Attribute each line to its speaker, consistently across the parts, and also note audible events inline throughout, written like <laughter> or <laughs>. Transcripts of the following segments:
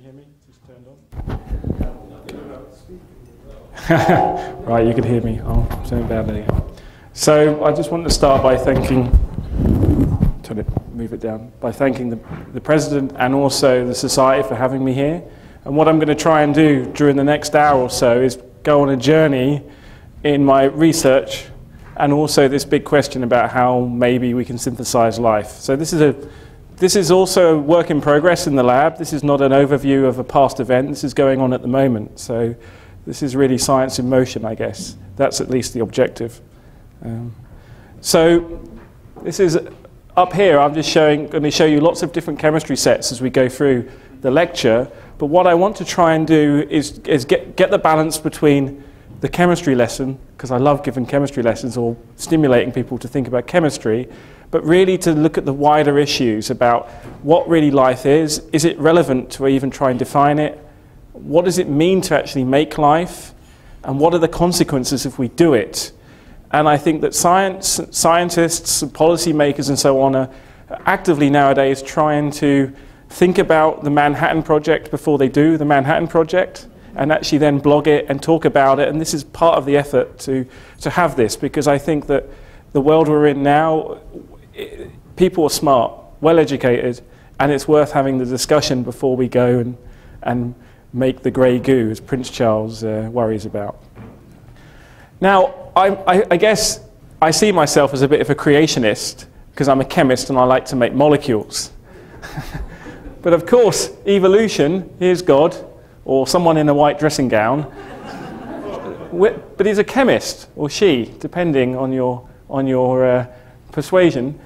Speaker 1: you hear me? Turned on. <laughs> right, you can hear me. Oh, I'm saying badly. So I just want to start by thanking, turn it, move it down, by thanking the, the President and also the Society for having me here. And what I'm going to try and do during the next hour or so is go on a journey in my research and also this big question about how maybe we can synthesize life. So this is a this is also work in progress in the lab. This is not an overview of a past event. This is going on at the moment. So this is really science in motion, I guess. That's at least the objective. Um, so this is up here. I'm just showing, going to show you lots of different chemistry sets as we go through the lecture. But what I want to try and do is, is get, get the balance between the chemistry lesson, because I love giving chemistry lessons or stimulating people to think about chemistry, but really to look at the wider issues about what really life is. Is it relevant to even try and define it? What does it mean to actually make life? And what are the consequences if we do it? And I think that science, scientists and policymakers and so on are actively nowadays trying to think about the Manhattan Project before they do the Manhattan Project and actually then blog it and talk about it. And this is part of the effort to, to have this because I think that the world we're in now, people are smart, well educated, and it's worth having the discussion before we go and, and make the grey goo, as Prince Charles uh, worries about. Now, I, I, I guess I see myself as a bit of a creationist because I'm a chemist and I like to make molecules. <laughs> but of course, evolution, here's God, or someone in a white dressing gown. but he's a chemist, or she, depending on your, on your uh, persuasion.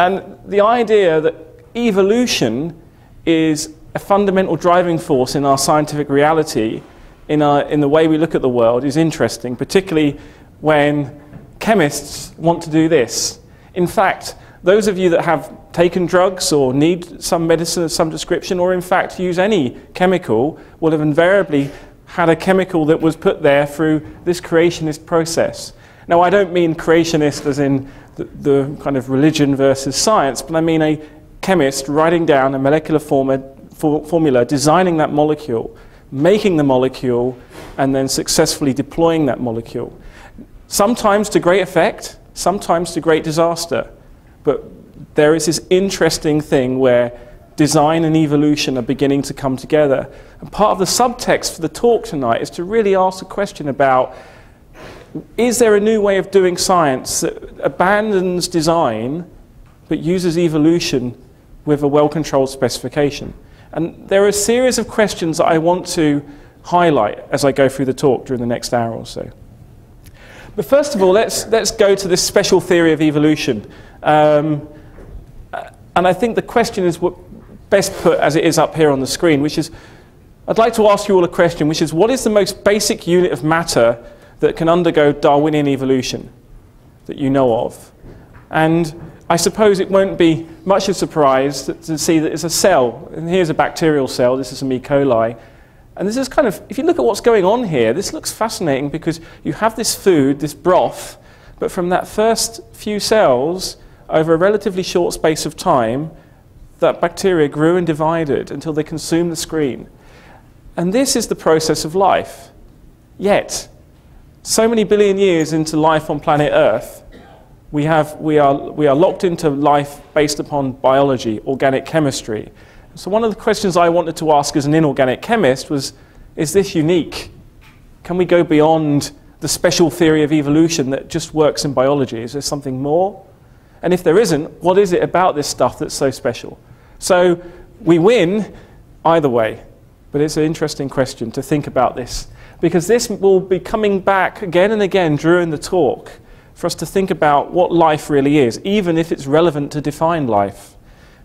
Speaker 1: And the idea that evolution is a fundamental driving force in our scientific reality, in, our, in the way we look at the world, is interesting, particularly when chemists want to do this. In fact, those of you that have taken drugs or need some medicine of some description, or in fact use any chemical, will have invariably had a chemical that was put there through this creationist process. Now, I don't mean creationist as in the, the kind of religion versus science, but I mean a chemist writing down a molecular for, formula, designing that molecule, making the molecule, and then successfully deploying that molecule. Sometimes to great effect, sometimes to great disaster. But there is this interesting thing where design and evolution are beginning to come together. And part of the subtext for the talk tonight is to really ask a question about is there a new way of doing science that abandons design but uses evolution with a well controlled specification? And there are a series of questions that I want to highlight as I go through the talk during the next hour or so. But first of all, let's, let's go to this special theory of evolution. Um, and I think the question is what best put as it is up here on the screen, which is I'd like to ask you all a question, which is what is the most basic unit of matter that can undergo Darwinian evolution that you know of? And I suppose it won't be much of a surprise to see that it's a cell. And here's a bacterial cell, this is some E. coli. And this is kind of, if you look at what's going on here, this looks fascinating because you have this food, this broth, but from that first few cells, over a relatively short space of time, that bacteria grew and divided until they consumed the screen. And this is the process of life. Yet, so many billion years into life on planet Earth, we, have, we, are, we are locked into life based upon biology, organic chemistry. So, one of the questions I wanted to ask as an inorganic chemist was Is this unique? Can we go beyond the special theory of evolution that just works in biology? Is there something more? And if there isn't, what is it about this stuff that's so special? So we win either way. But it's an interesting question to think about this. Because this will be coming back again and again during the talk for us to think about what life really is, even if it's relevant to define life.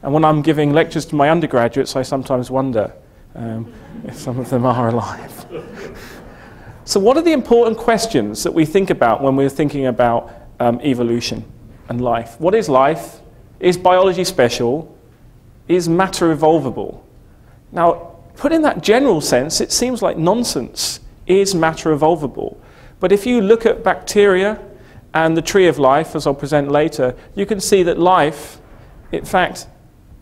Speaker 1: And when I'm giving lectures to my undergraduates, I sometimes wonder um, <laughs> if some of them are alive. <laughs> so, what are the important questions that we think about when we're thinking about um, evolution? and life. What is life? Is biology special? Is matter evolvable? Now, put in that general sense, it seems like nonsense. Is matter evolvable? But if you look at bacteria and the tree of life, as I'll present later, you can see that life, in fact,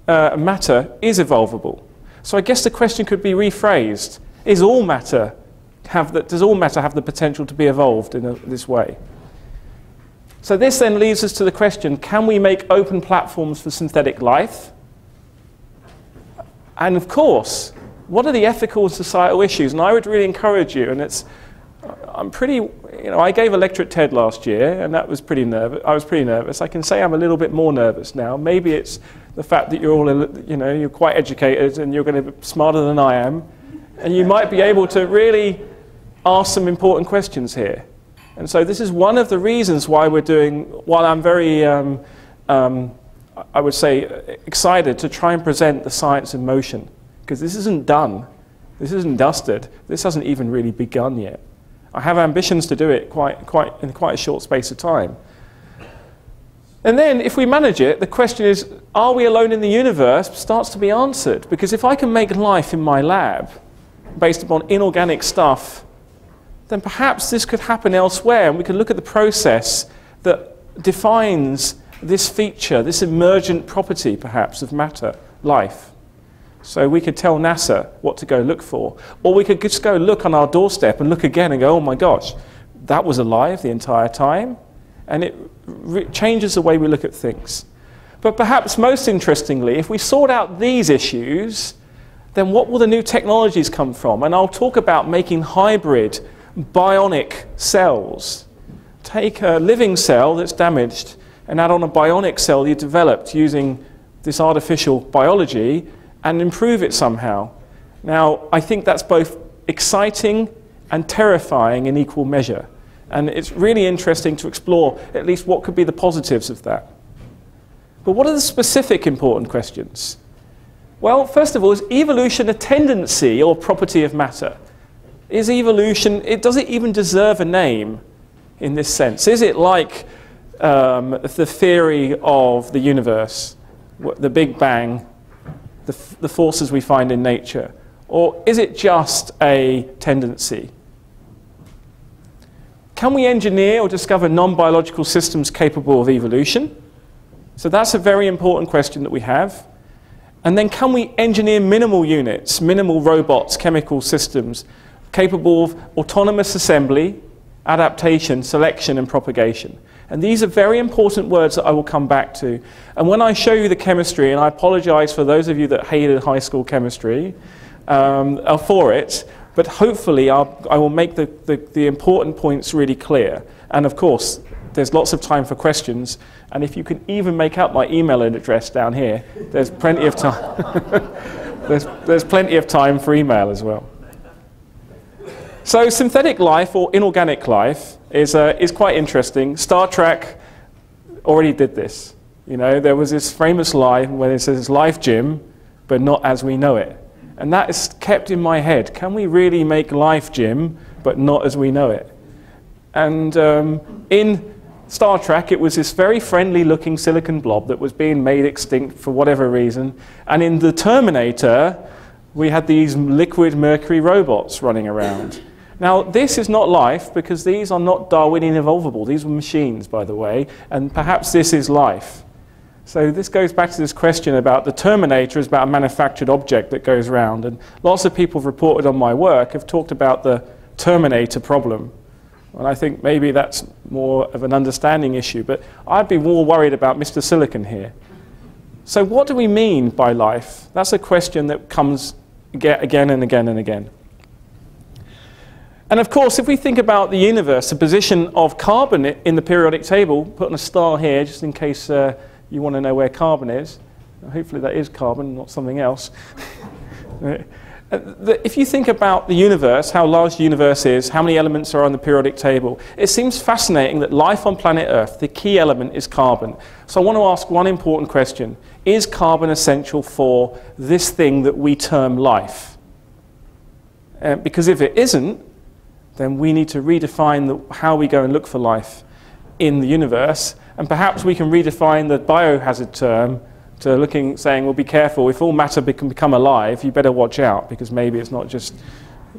Speaker 1: uh, matter is evolvable. So I guess the question could be rephrased. Is all matter have the, does all matter have the potential to be evolved in a, this way? So this then leads us to the question, can we make open platforms for synthetic life? And of course, what are the ethical and societal issues? And I would really encourage you, and it's, I'm pretty, you know, I gave a lecture at TED last year, and that was pretty nervous. I was pretty nervous. I can say I'm a little bit more nervous now. Maybe it's the fact that you're all, you know, you're quite educated and you're going to be smarter than I am, and you might be able to really ask some important questions here. And so this is one of the reasons why we're doing, while I'm very, um, um, I would say, excited to try and present the science in motion, because this isn't done. This isn't dusted. This hasn't even really begun yet. I have ambitions to do it quite, quite, in quite a short space of time. And then, if we manage it, the question is are we alone in the universe? starts to be answered. Because if I can make life in my lab based upon inorganic stuff, then perhaps this could happen elsewhere. And we could look at the process that defines this feature, this emergent property, perhaps, of matter, life. So we could tell NASA what to go look for. Or we could just go look on our doorstep and look again and go, oh my gosh, that was alive the entire time. And it changes the way we look at things. But perhaps most interestingly, if we sort out these issues, then what will the new technologies come from? And I'll talk about making hybrid, bionic cells. Take a living cell that's damaged and add on a bionic cell you developed using this artificial biology and improve it somehow. Now, I think that's both exciting and terrifying in equal measure. And it's really interesting to explore at least what could be the positives of that. But what are the specific important questions? Well, first of all, is evolution a tendency or property of matter? Is evolution, it, does it even deserve a name in this sense? Is it like um, the theory of the universe, the Big Bang, the, the forces we find in nature? Or is it just a tendency? Can we engineer or discover non biological systems capable of evolution? So that's a very important question that we have. And then can we engineer minimal units, minimal robots, chemical systems capable of autonomous assembly, adaptation, selection, and propagation? And these are very important words that I will come back to. And when I show you the chemistry, and I apologize for those of you that hated high school chemistry um, uh, for it, but hopefully, I'll, I will make the, the, the important points really clear. And of course, there's lots of time for questions. And if you can even make up my email address down here, there's plenty of time. <laughs> there's, there's plenty of time for email as well. So synthetic life or inorganic life is, uh, is quite interesting. Star Trek already did this. You know, there was this famous line where it says life, Jim, but not as we know it. And that is kept in my head. Can we really make life, Jim, but not as we know it? And um, in Star Trek, it was this very friendly looking silicon blob that was being made extinct for whatever reason. And in The Terminator, we had these liquid mercury robots running around. Now, this is not life because these are not Darwinian evolvable. These were machines, by the way, and perhaps this is life. So this goes back to this question about the Terminator is about a manufactured object that goes around. And lots of people have reported on my work have talked about the Terminator problem. And I think maybe that's more of an understanding issue. But I'd be more worried about Mr. Silicon here. So what do we mean by life? That's a question that comes again and again and again. And of course, if we think about the universe, the position of carbon in the periodic table, putting a star here just in case uh, you want to know where carbon is. Hopefully that is carbon, not something else. <laughs> Uh, if you think about the universe, how large the universe is, how many elements are on the periodic table, it seems fascinating that life on planet Earth, the key element is carbon. So I want to ask one important question. Is carbon essential for this thing that we term life? Uh, because if it isn't, then we need to redefine the, how we go and look for life in the universe and perhaps we can redefine the biohazard term to looking, saying, well, be careful, if all matter can become alive, you better watch out, because maybe it's not just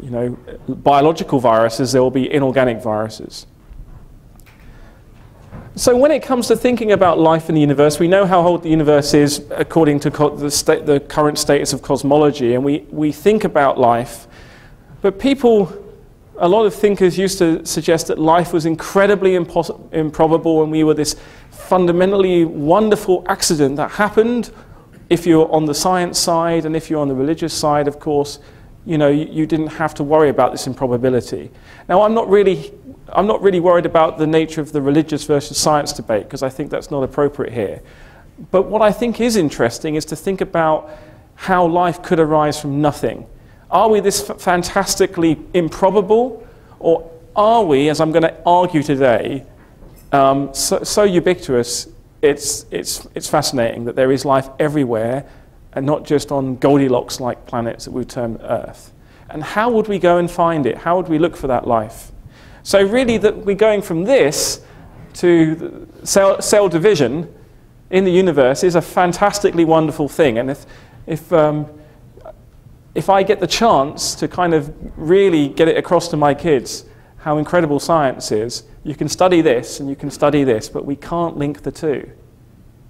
Speaker 1: you know, biological viruses, there will be inorganic viruses. So when it comes to thinking about life in the universe, we know how old the universe is according to the, the current status of cosmology, and we, we think about life. But people, a lot of thinkers used to suggest that life was incredibly improbable and we were this fundamentally wonderful accident that happened if you're on the science side and if you're on the religious side, of course, you know, you, you didn't have to worry about this improbability. Now, I'm not really I'm not really worried about the nature of the religious versus science debate because I think that's not appropriate here. But what I think is interesting is to think about how life could arise from nothing. Are we this fantastically improbable, or are we, as I'm going to argue today, um, so, so, ubiquitous, it's, it's, it's fascinating that there is life everywhere and not just on Goldilocks like planets that we term Earth? And how would we go and find it? How would we look for that life? So really that we're going from this to cell, cell division in the universe is a fantastically wonderful thing. And if, if, um, if I get the chance to kind of really get it across to my kids how incredible science is, you can study this and you can study this, but we can't link the two.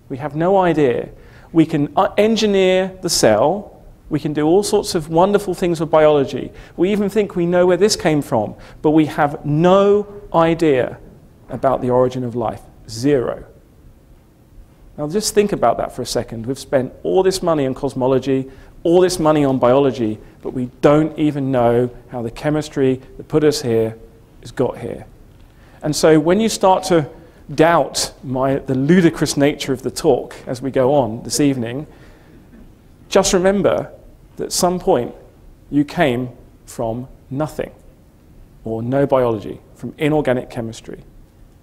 Speaker 1: We have no idea. We can uh, engineer the cell, we can do all sorts of wonderful things with biology. We even think we know where this came from, but we have no idea about the origin of life. Zero. Now, just think about that for a second. We've spent all this money on cosmology, all this money on biology, but we don't even know how the chemistry that put us here has got here. And so, when you start to doubt my, the ludicrous nature of the talk as we go on this evening, just remember that at some point you came from nothing or no biology, from inorganic chemistry.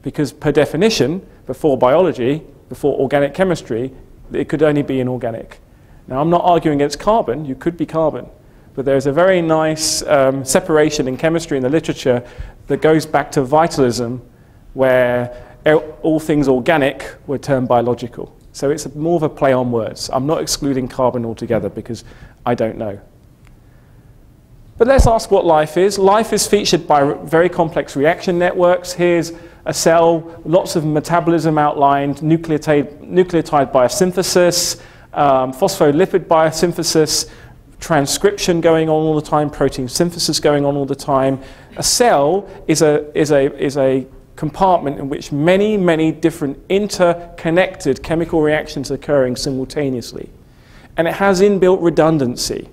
Speaker 1: Because per definition, before biology, before organic chemistry, it could only be inorganic. Now, I'm not arguing against carbon, you could be carbon, but there's a very nice um, separation in chemistry in the literature that goes back to vitalism, where all things organic were termed biological. So it's more of a play on words. I'm not excluding carbon altogether because I don't know. But let's ask what life is. Life is featured by very complex reaction networks. Here's a cell, lots of metabolism outlined, nucleotide, nucleotide biosynthesis, um, phospholipid biosynthesis, transcription going on all the time, protein synthesis going on all the time. A cell is a, is a, is a compartment in which many, many different interconnected chemical reactions are occurring simultaneously. And it has inbuilt redundancy.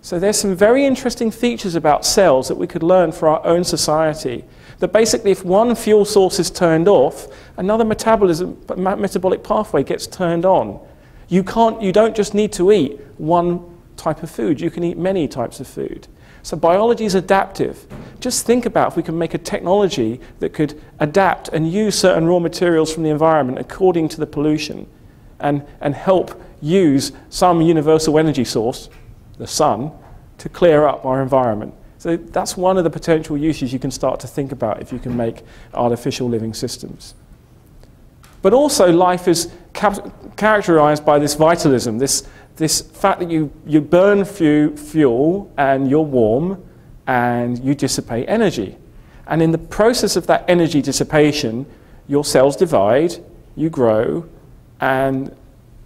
Speaker 1: So there's some very interesting features about cells that we could learn for our own society. That basically if one fuel source is turned off, another metabolism, metabolic pathway gets turned on. You, can't, you don't just need to eat one type of food, you can eat many types of food. So biology is adaptive. Just think about if we can make a technology that could adapt and use certain raw materials from the environment according to the pollution and, and help use some universal energy source, the sun, to clear up our environment. So that's one of the potential uses you can start to think about if you can make artificial living systems. But also life is characterized by this vitalism, this this fact that you, you burn fu fuel and you're warm and you dissipate energy. And in the process of that energy dissipation, your cells divide, you grow, and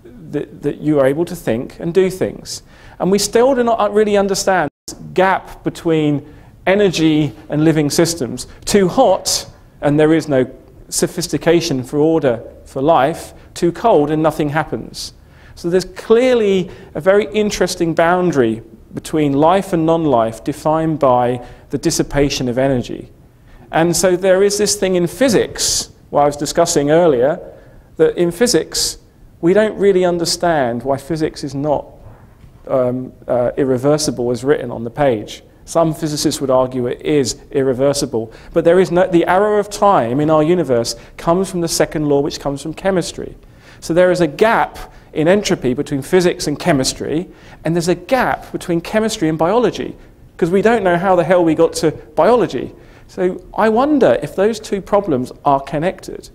Speaker 1: that, that you are able to think and do things. And we still do not uh, really understand this gap between energy and living systems. Too hot, and there is no sophistication for order for life. Too cold, and nothing happens. So there's clearly a very interesting boundary between life and non life defined by the dissipation of energy. And so there is this thing in physics, what I was discussing earlier, that in physics, we don't really understand why physics is not um, uh, irreversible as written on the page. Some physicists would argue it is irreversible, but there is no, the arrow of time in our universe comes from the second law, which comes from chemistry. So there is a gap in entropy between physics and chemistry, and there's a gap between chemistry and biology, because we don't know how the hell we got to biology. So I wonder if those two problems are connected.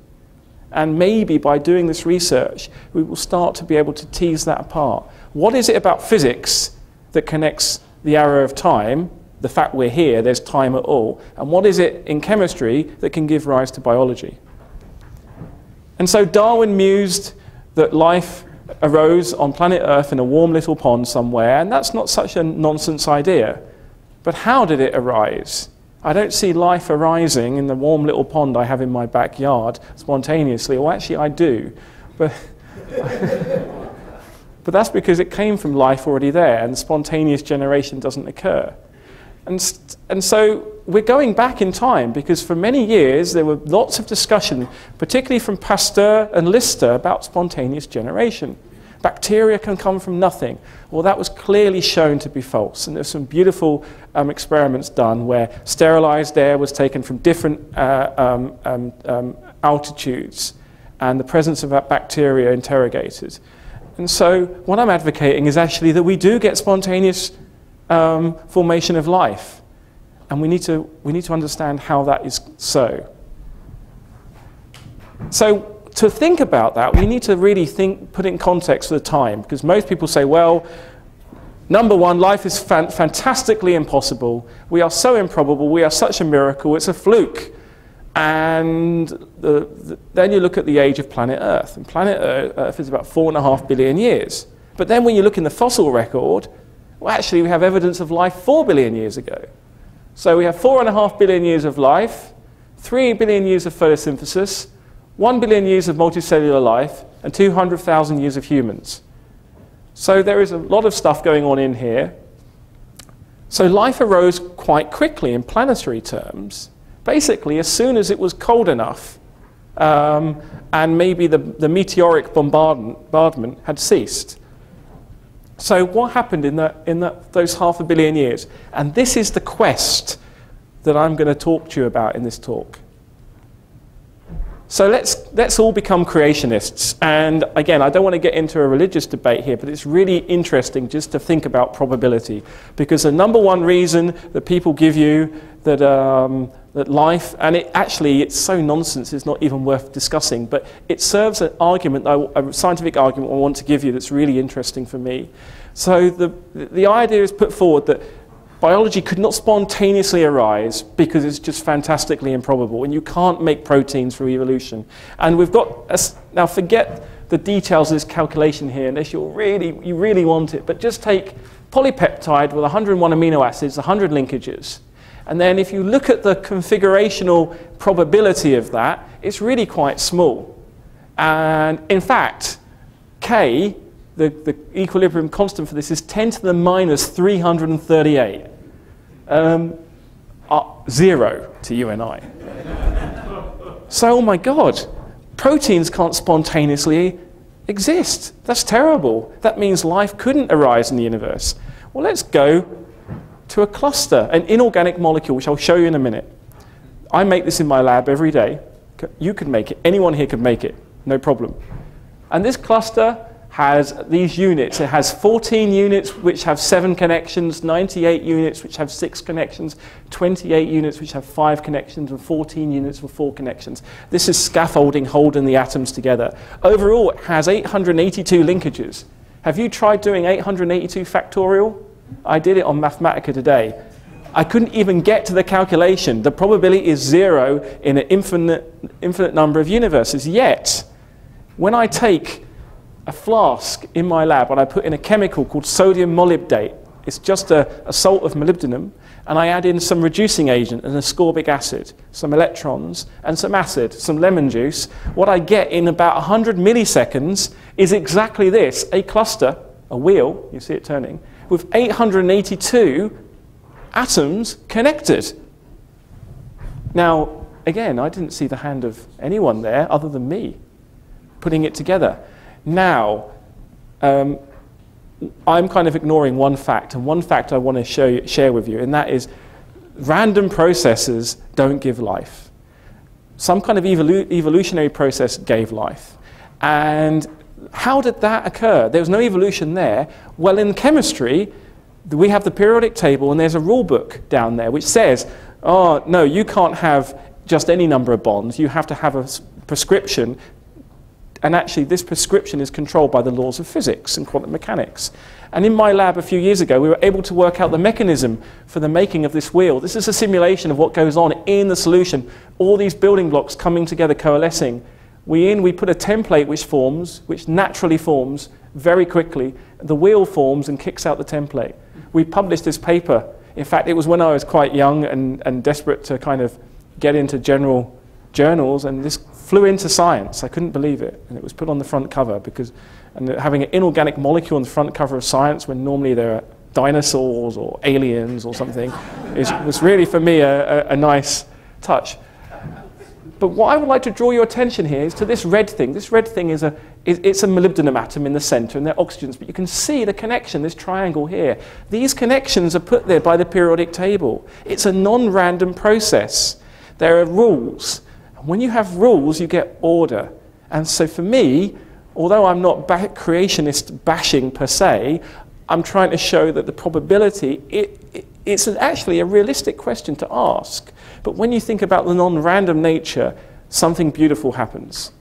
Speaker 1: And maybe by doing this research, we will start to be able to tease that apart. What is it about physics that connects the arrow of time, the fact we're here, there's time at all, and what is it in chemistry that can give rise to biology? And so Darwin mused that life arose on planet Earth in a warm little pond somewhere, and that's not such a nonsense idea. But how did it arise? I don't see life arising in the warm little pond I have in my backyard spontaneously. Well, actually, I do. But, <laughs> but that's because it came from life already there, and spontaneous generation doesn't occur. And, and so we're going back in time because for many years there were lots of discussion, particularly from Pasteur and Lister, about spontaneous generation. Bacteria can come from nothing. Well, that was clearly shown to be false. And there's some beautiful um, experiments done where sterilized air was taken from different uh, um, um, um altitudes and the presence of bacteria interrogated. And so, what I'm advocating is actually that we do get spontaneous um, formation of life. And we need, to, we need to understand how that is so. So, to think about that, we need to really think, put in context for the time, because most people say, well, number one, life is fan fantastically impossible. We are so improbable. We are such a miracle. It's a fluke. And the, the, then you look at the age of planet Earth, and planet Earth is about four and a half billion years. But then when you look in the fossil record, well, actually, we have evidence of life four billion years ago. So we have four and a half billion years of life, three billion years of photosynthesis, 1 billion years of multicellular life, and 200,000 years of humans. So there is a lot of stuff going on in here. So life arose quite quickly in planetary terms, basically as soon as it was cold enough um, and maybe the, the meteoric bombardment had ceased. So what happened in, the, in the, those half a billion years? And this is the quest that I'm going to talk to you about in this talk. So let's, let's all become creationists. And again, I don't want to get into a religious debate here, but it's really interesting just to think about probability. Because the number one reason that people give you that, um, that life, and it actually, it's so nonsense, it's not even worth discussing, but it serves an argument, a scientific argument I want to give you that's really interesting for me. So the, the idea is put forward that biology could not spontaneously arise because it's just fantastically improbable and you can't make proteins through evolution. And we've got, now forget the details of this calculation here unless you're really, you really want it, but just take polypeptide with 101 amino acids, 100 linkages. And then if you look at the configurational probability of that, it's really quite small. And in fact, K the, the equilibrium constant for this is 10 to the minus 338. Um, uh, zero to you and I. so, oh my God, proteins can't spontaneously exist. That's terrible. That means life couldn't arise in the universe. Well, let's go to a cluster, an inorganic molecule, which I'll show you in a minute. I make this in my lab every day. You could make it. Anyone here could make it. No problem. And this cluster has these units. It has 14 units which have seven connections, 98 units which have six connections, 28 units which have five connections, and 14 units with four connections. This is scaffolding holding the atoms together. Overall, it has 882 linkages. Have you tried doing 882 factorial? I did it on Mathematica today. I couldn't even get to the calculation. The probability is zero in an infinite, infinite number of universes. Yet, when I take a flask in my lab and I put in a chemical called sodium molybdate. It's just a, a salt of molybdenum, and I add in some reducing agent and ascorbic acid, some electrons, and some acid, some lemon juice. What I get in about 100 milliseconds is exactly this a cluster, a wheel, you see it turning, with 882 atoms connected. Now, again, I didn't see the hand of anyone there other than me putting it together. Now, um, I'm kind of ignoring one fact, and one fact I want to show, share with you, and that is random processes don't give life. Some kind of evolu evolutionary process gave life. And how did that occur? There was no evolution there. Well, in chemistry, we have the periodic table, and there's a rule book down there which says, oh, no, you can't have just any number of bonds. You have to have a prescription and actually, this prescription is controlled by the laws of physics and quantum mechanics. And in my lab a few years ago, we were able to work out the mechanism for the making of this wheel. This is a simulation of what goes on in the solution. All these building blocks coming together, coalescing. We in, we put a template which forms, which naturally forms very quickly. The wheel forms and kicks out the template. We published this paper. In fact, it was when I was quite young and, and desperate to kind of get into general journals, and this flew into science. I couldn't believe it. And it was put on the front cover because and having an inorganic molecule on the front cover of science when normally there are dinosaurs or aliens or something is, was really for me a, a, a nice touch. But what I would like to draw your attention here is to this red thing. This red thing is a, is, it's a molybdenum atom in the center, and they're oxygens, but you can see the connection, this triangle here. These connections are put there by the periodic table. It's a non-random process. There are rules. And when you have rules, you get order. And so for me, although I'm not ba creationist bashing per se, I'm trying to show that the probability, it, it, it's actually a realistic question to ask. But when you think about the non-random nature, something beautiful happens.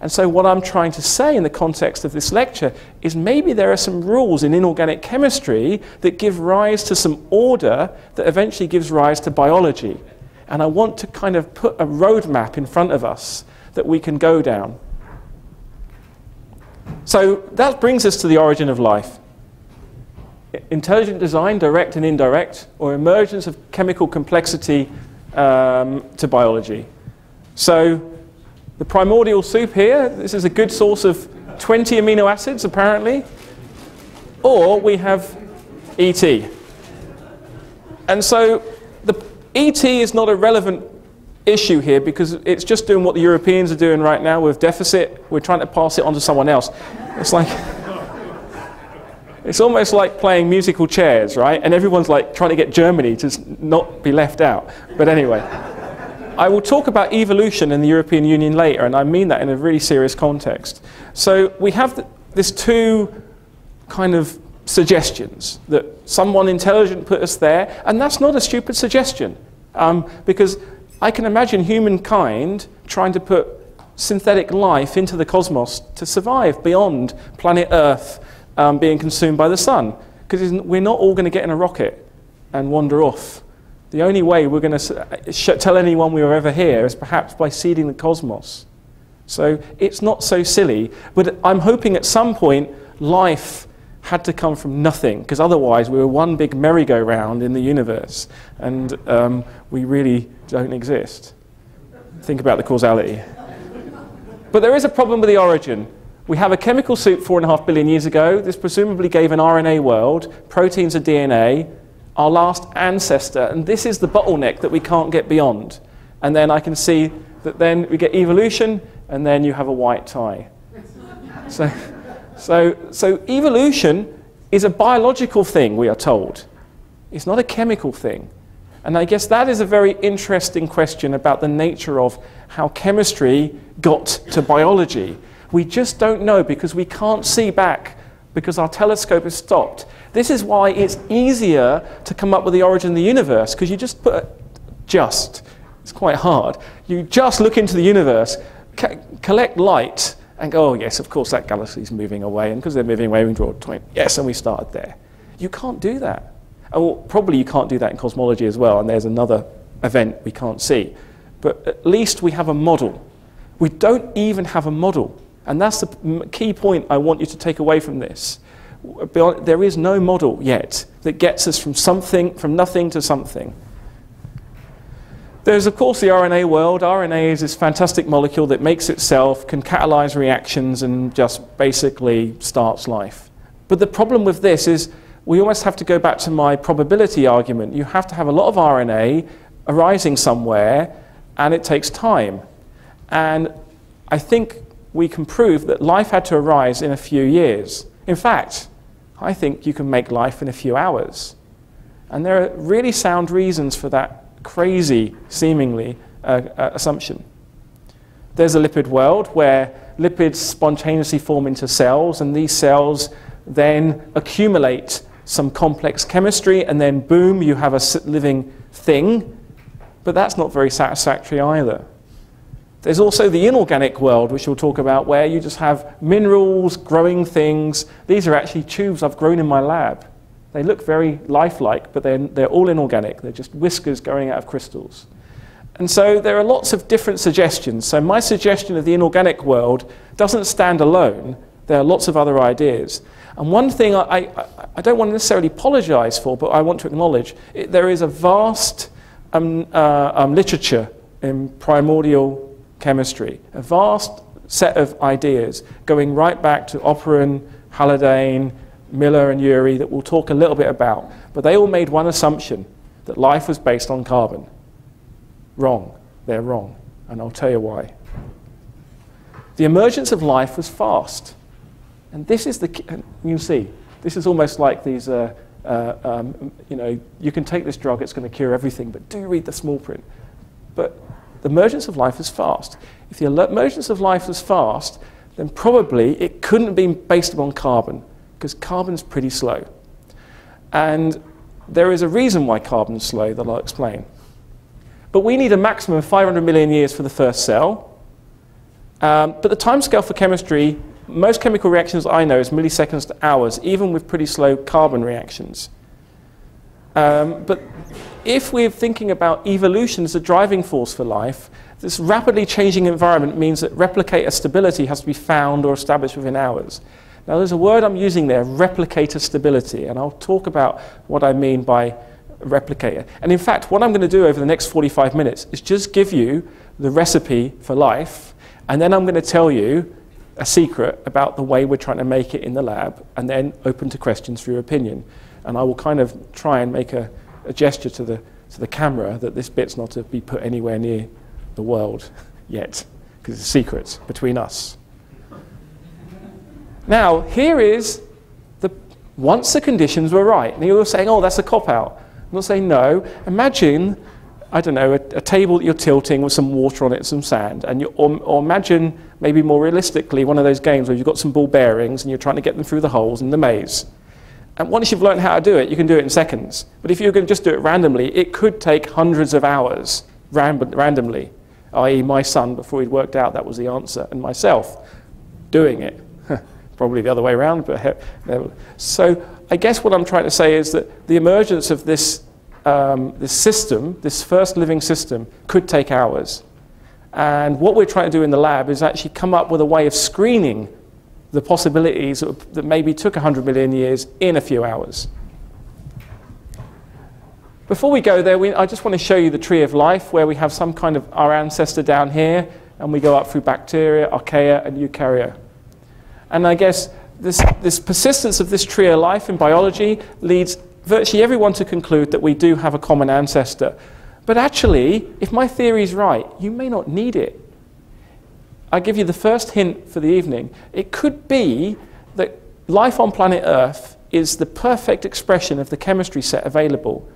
Speaker 1: And so what I'm trying to say in the context of this lecture is maybe there are some rules in inorganic chemistry that give rise to some order that eventually gives rise to biology. And I want to kind of put a roadmap in front of us that we can go down. So that brings us to the origin of life intelligent design, direct and indirect, or emergence of chemical complexity um, to biology. So the primordial soup here, this is a good source of 20 amino acids apparently, or we have ET. And so the ET is not a relevant issue here because it's just doing what the Europeans are doing right now with deficit. We're trying to pass it on to someone else. It's like... It's almost like playing musical chairs, right? And everyone's like trying to get Germany to not be left out. But anyway, I will talk about evolution in the European Union later, and I mean that in a really serious context. So we have th this two kind of suggestions that someone intelligent put us there, and that's not a stupid suggestion, um, because I can imagine humankind trying to put synthetic life into the cosmos to survive beyond planet Earth um, being consumed by the sun. Because we're not all going to get in a rocket and wander off. The only way we're going to tell anyone we were ever here is perhaps by seeding the cosmos. So it's not so silly. But I'm hoping at some point life had to come from nothing, because otherwise we were one big merry-go-round in the universe, and um, we really don't exist. Think about the causality. but there is a problem with the origin. We have a chemical soup four and a half billion years ago. This presumably gave an RNA world, proteins are DNA, our last ancestor, and this is the bottleneck that we can't get beyond. And then I can see that then we get evolution, and then you have a white tie. <laughs> so, so, so evolution is a biological thing, we are told. It's not a chemical thing. And I guess that is a very interesting question about the nature of how chemistry got to biology. We just don't know because we can't see back because our telescope is stopped. This is why it's easier to come up with the origin of the universe because you just put just. It's quite hard. You just look into the universe, collect light, and go, oh, yes, of course, that galaxy is moving away. And because they're moving away, we draw a point. Yes, and we started there. You can't do that. well, probably you can't do that in cosmology as well, and there's another event we can't see. But at least we have a model. We don't even have a model. And that's the key point I want you to take away from this. There is no model yet that gets us from something, from nothing to something. There's, of course, the RNA world. RNA is this fantastic molecule that makes itself, can catalyze reactions, and just basically starts life. But the problem with this is we almost have to go back to my probability argument. You have to have a lot of RNA arising somewhere, and it takes time. And I think we can prove that life had to arise in a few years. In fact, I think you can make life in a few hours. And there are really sound reasons for that crazy, seemingly, uh, uh, assumption. There's a lipid world where lipids spontaneously form into cells, and these cells then accumulate some complex chemistry, and then boom, you have a living thing. But that's not very satisfactory either. There's also the inorganic world, which we'll talk about, where you just have minerals, growing things. These are actually tubes I've grown in my lab. They look very lifelike, but they're, they're all inorganic. They're just whiskers growing out of crystals. And so there are lots of different suggestions. So my suggestion of the inorganic world doesn't stand alone. There are lots of other ideas. And one thing I, I, I don't want to necessarily apologize for, but I want to acknowledge, it, there is a vast um, uh, um, literature in primordial chemistry, a vast set of ideas going right back to Oparin, Haldane, Miller and Urey that we'll talk a little bit about. But they all made one assumption, that life was based on carbon. Wrong. They're wrong. And I'll tell you why. The emergence of life was fast. And this is the, you see, this is almost like these, uh, uh, um, you know, you can take this drug, it's going to cure everything, but do read the small print. But the emergence of life is fast. If the emergence of life was fast, then probably it couldn't have been based upon carbon, because carbon's pretty slow. And there is a reason why carbon's slow that I'll explain. But we need a maximum of 500 million years for the first cell. Um, but the timescale for chemistry, most chemical reactions I know is milliseconds to hours, even with pretty slow carbon reactions. Um, but if we're thinking about evolution as a driving force for life, this rapidly changing environment means that replicator stability has to be found or established within hours. Now, there's a word I'm using there, replicator stability, and I'll talk about what I mean by replicator. And in fact, what I'm going to do over the next 45 minutes is just give you the recipe for life, and then I'm going to tell you a secret about the way we're trying to make it in the lab, and then open to questions for your opinion. And I will kind of try and make a, a gesture to the, to the camera that this bit's not to be put anywhere near the world <laughs> yet, because it's a secret between us. Now, here is the once the conditions were right. And you're saying, oh, that's a cop out. I'm not saying no. Imagine, I don't know, a, a, table that you're tilting with some water on it, some sand. And you, or, or imagine, maybe more realistically, one of those games where you've got some ball bearings and you're trying to get them through the holes in the maze. And once you've learned how to do it, you can do it in seconds. But if you're going to just do it randomly, it could take hundreds of hours ran randomly, i.e., my son, before he'd worked out that was the answer, and myself doing it. <laughs> Probably the other way around. But so I guess what I'm trying to say is that the emergence of this, um, this system, this first living system, could take hours. And what we're trying to do in the lab is actually come up with a way of screening the possibilities that maybe took 100 million years in a few hours. Before we go there, we, I just want to show you the tree of life where we have some kind of our ancestor down here and we go up through bacteria, archaea, and eukarya. And I guess this, this persistence of this tree of life in biology leads virtually everyone to conclude that we do have a common ancestor. But actually, if my theory is right, you may not need it. I give you the first hint for the evening. It could be that life on planet Earth is the perfect expression of the chemistry set available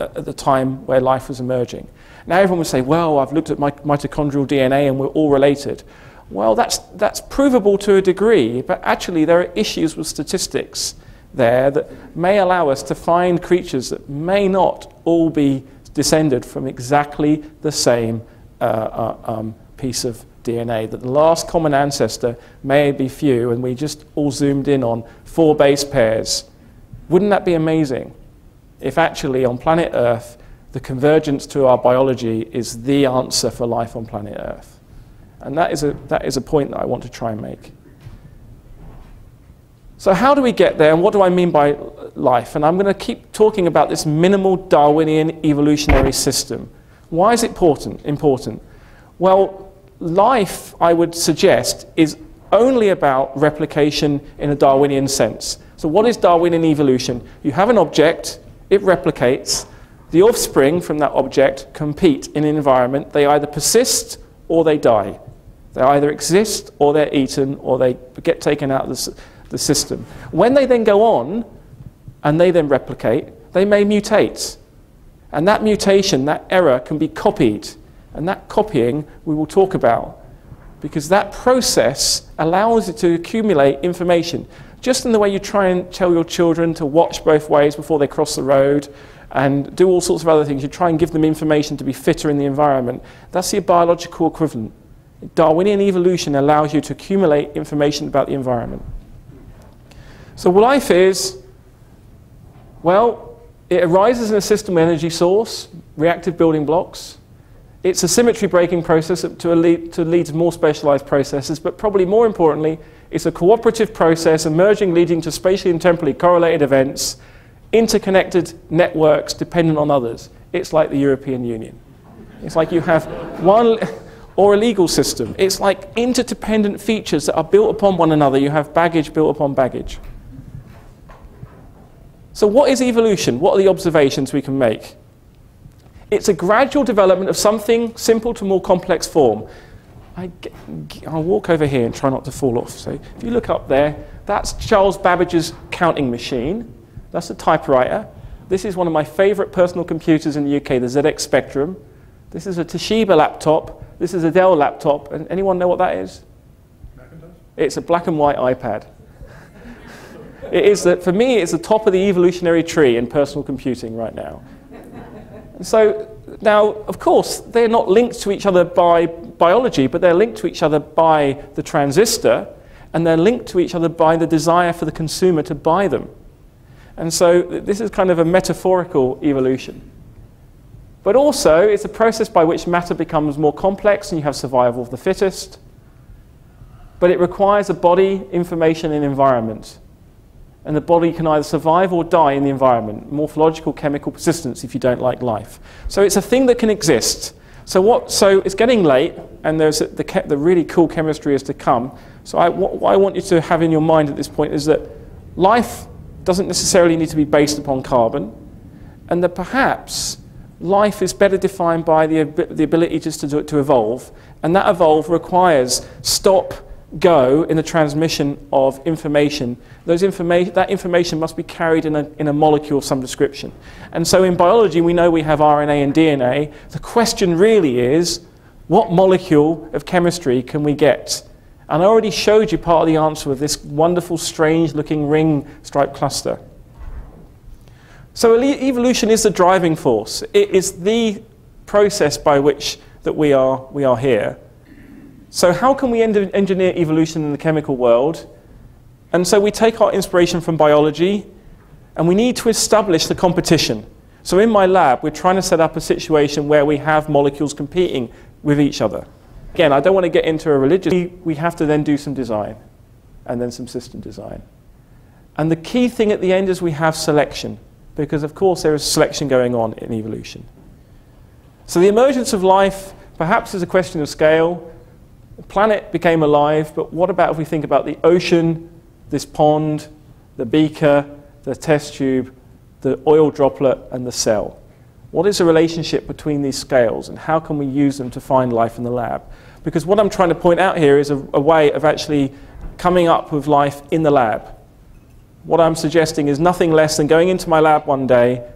Speaker 1: at the time where life was emerging. Now everyone would say, well, I've looked at my mitochondrial DNA and we're all related. Well, that's, that's provable to a degree, but actually there are issues with statistics there that may allow us to find creatures that may not all be descended from exactly the same uh, uh, um, piece of DNA, that the last common ancestor may be few, and we just all zoomed in on four base pairs. Wouldn't that be amazing if actually on planet Earth, the convergence to our biology is the answer for life on planet Earth? And that is a, that is a point that I want to try and make. So, how do we get there, and what do I mean by life? And I'm going to keep talking about this minimal Darwinian evolutionary system. Why is it important? important? Well, life, I would suggest, is only about replication in a Darwinian sense. So, what is Darwinian evolution? You have an object, it replicates, the offspring from that object compete in an environment, they either persist or they die. They either exist or they're eaten or they get taken out of the, the system. When they then go on and they then replicate, they may mutate. And that mutation, that error, can be copied and that copying we will talk about because that process allows it to accumulate information. Just in the way you try and tell your children to watch both ways before they cross the road and do all sorts of other things, you try and give them information to be fitter in the environment. That's the biological equivalent. Darwinian evolution allows you to accumulate information about the environment. So life is, well, it arises in a system energy source, reactive building blocks. It's a symmetry breaking process to lead, to lead more specialized processes, but probably more importantly, it's a cooperative process emerging leading to spatially and temporally correlated events, interconnected networks dependent on others. It's like the European Union. It's like you have one, <laughs> or a legal system. It's like interdependent features that are built upon one another. You have baggage built upon baggage. So, what is evolution? What are the observations we can make? It's a gradual development of something simple to more complex form. I will walk over here and try not to fall off. So, if you look up there, that's Charles Babbage's counting machine. That's a typewriter. This is one of my favorite personal computers in the UK, the ZX Spectrum. This is a Toshiba laptop. This is a Dell laptop. And anyone know what that is? Macintosh? It's a black and white iPad. <laughs> it is that for me, it's the top of the evolutionary tree in personal computing right now. So now, of course, they're not linked to each other by biology, but they're linked to each other by the transistor, and they're linked to each other by the desire for the consumer to buy them. And so this is kind of a metaphorical evolution. But also, it's a process by which matter becomes more complex and you have survival of the fittest. But it requires a body, information, and environment. And the body can either survive or die in the environment. Morphological, chemical persistence if you don't like life. So it's a thing that can exist. So, what, so it's getting late, and there's the, the really cool chemistry is to come. So I, what, what I want you to have in your mind at this point is that life doesn't necessarily need to be based upon carbon, and that perhaps life is better defined by the, the ability just to, do it to evolve, and that evolve requires stop, go in the transmission of information. Those informa that information must be carried in a, in a molecule of some description. And so in biology, we know we have RNA and DNA. The question really is, what molecule of chemistry can we get? And I already showed you part of the answer with this wonderful, strange looking ring stripe cluster. So evolution is the driving force. It is the process by which that we are, we are here. So how can we engineer evolution in the chemical world? And so we take our inspiration from biology, and we need to establish the competition. So in my lab, we're trying to set up a situation where we have molecules competing with each other. Again, I don't want to get into a religious, we have to then do some design, and then some system design. And the key thing at the end is we have selection because of course there is selection going on in evolution. So the emergence of life perhaps is a question of scale. The planet became alive, but what about if we think about the ocean, this pond, the beaker, the test tube, the oil droplet, and the cell? What is the relationship between these scales, and how can we use them to find life in the lab? Because what I'm trying to point out here is a, a way of actually coming up with life in the lab what I'm suggesting is nothing less than going into my lab one day,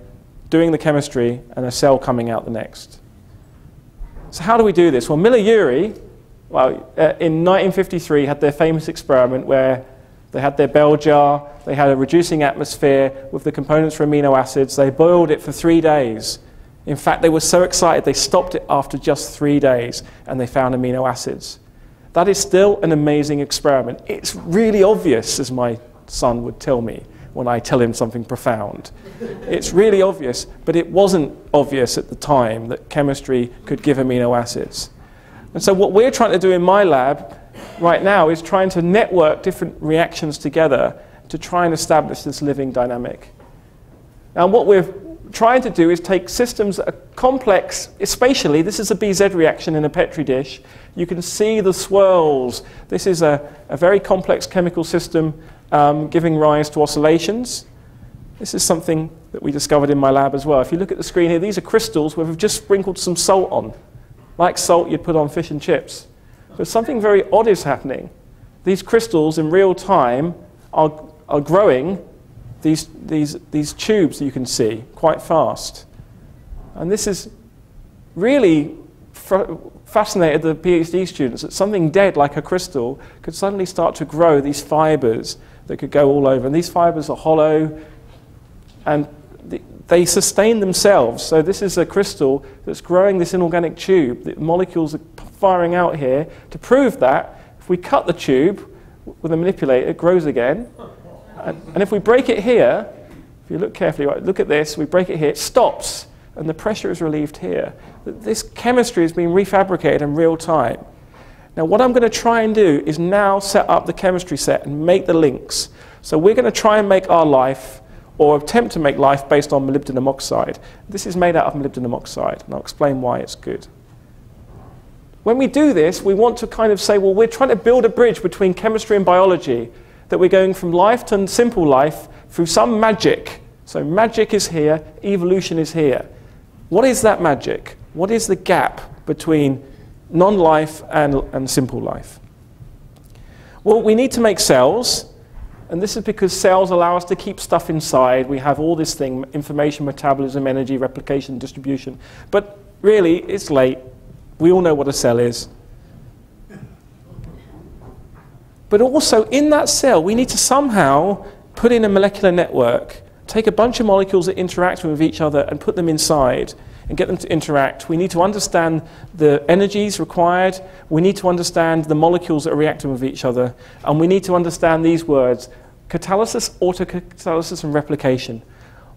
Speaker 1: doing the chemistry, and a cell coming out the next. So how do we do this? Well, Miller-Urey, well, uh, in 1953 had their famous experiment where they had their bell jar, they had a reducing atmosphere with the components for amino acids, they boiled it for three days. In fact, they were so excited they stopped it after just three days and they found amino acids. That is still an amazing experiment. It's really obvious, as my son would tell me when I tell him something profound. it's really obvious, but it wasn't obvious at the time that chemistry could give amino acids. And so what we're trying to do in my lab right now is trying to network different reactions together to try and establish this living dynamic. Now what we're trying to do is take systems that are complex spatially. This is a BZ reaction in a Petri dish. You can see the swirls. This is a, a very complex chemical system um, giving rise to oscillations. This is something that we discovered in my lab as well. If you look at the screen here, these are crystals where we've just sprinkled some salt on, like salt you'd put on fish and chips. But something very odd is happening. These crystals in real time are, are growing these, these, these tubes you can see quite fast. And this is really fascinated the PhD students that something dead like a crystal could suddenly start to grow these fibers that could go all over. And these fibers are hollow and they sustain themselves. So this is a crystal that's growing this inorganic tube. The molecules are firing out here to prove that if we cut the tube with a manipulator, it grows again. And, and if we break it here, if you look carefully, right, look at this, we break it here, it stops, and the pressure is relieved here. this chemistry is being refabricated in real time. Now, what I'm going to try and do is now set up the chemistry set and make the links. So we're going to try and make our life, or attempt to make life based on molybdenum oxide. This is made out of molybdenum oxide, and I'll explain why it's good. When we do this, we want to kind of say, well, we're trying to build a bridge between chemistry and biology, that we're going from life to simple life through some magic. So magic is here, evolution is here. What is that magic? What is the gap between non-life and, and simple life? Well, we need to make cells, and this is because cells allow us to keep stuff inside. We have all this thing, information, metabolism, energy, replication, distribution. But really, it's late. We all know what a cell is. But also, in that cell, we need to somehow put in a molecular network, take a bunch of molecules that interact with each other and put them inside and get them to interact. We need to understand the energies required. We need to understand the molecules that are reacting with each other. And we need to understand these words, catalysis, autocatalysis, and replication.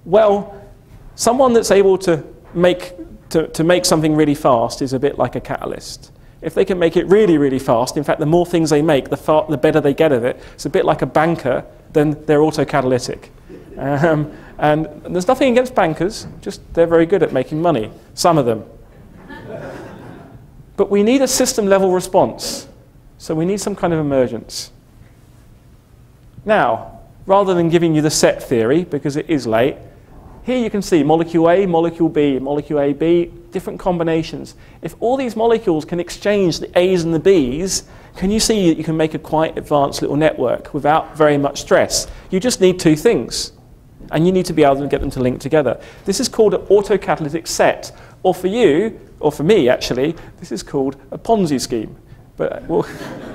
Speaker 1: Well, someone that's able to make to, to make something really fast is a bit like a catalyst. If they can make it really, really fast, in fact, the more things they make, the, far, the better they get at it. It's a bit like a banker, then they're autocatalytic. Um, and there's nothing against bankers, just they're very good at making money, some of them. but we need a system level response. So we need some kind of emergence. Now, rather than giving you the set theory, because it is late, here you can see molecule A, molecule B, molecule A, B, different combinations. If all these molecules can exchange the A's and the B's, can you see that you can make a quite advanced little network without very much stress? You just need two things, and you need to be able to get them to link together. This is called an autocatalytic set, or for you, or for me actually, this is called a Ponzi scheme. But well, <laughs>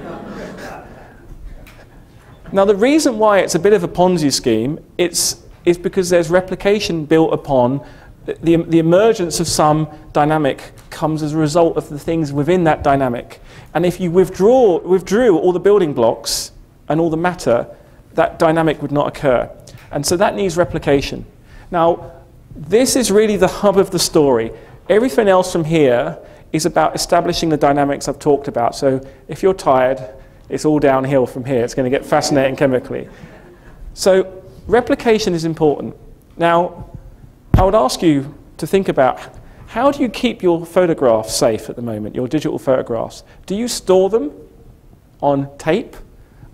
Speaker 1: now the reason why it's a bit of a Ponzi scheme, it's is because there's replication built upon the, the emergence of some dynamic comes as a result of the things within that dynamic. And if you withdraw, withdrew all the building blocks and all the matter, that dynamic would not occur. And so that needs replication. Now, this is really the hub of the story. Everything else from here is about establishing the dynamics I've talked about. So if you're tired, it's all downhill from here. It's going to get fascinating chemically. So replication is important. Now, I would ask you to think about how do you keep your photographs safe at the moment, your digital photographs? Do you store them on tape?